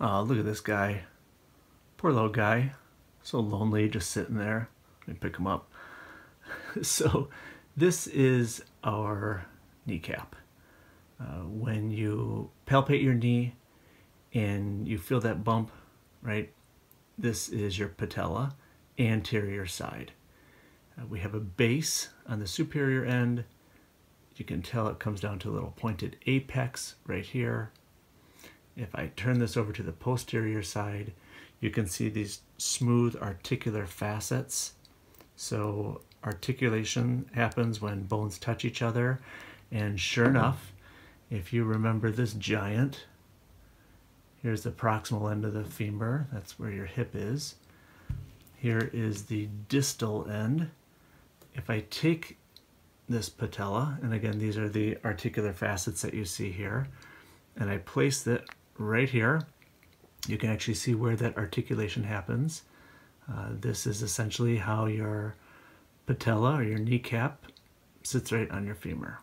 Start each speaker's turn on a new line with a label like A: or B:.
A: Oh, look at this guy. Poor little guy. So lonely just sitting there. Let me pick him up. so this is our kneecap. Uh, when you palpate your knee and you feel that bump, right? This is your patella, anterior side. Uh, we have a base on the superior end. You can tell it comes down to a little pointed apex right here. If I turn this over to the posterior side, you can see these smooth articular facets. So articulation happens when bones touch each other. And sure enough, if you remember this giant, here's the proximal end of the femur. That's where your hip is. Here is the distal end. If I take this patella, and again, these are the articular facets that you see here, and I place it right here, you can actually see where that articulation happens. Uh, this is essentially how your patella or your kneecap sits right on your femur.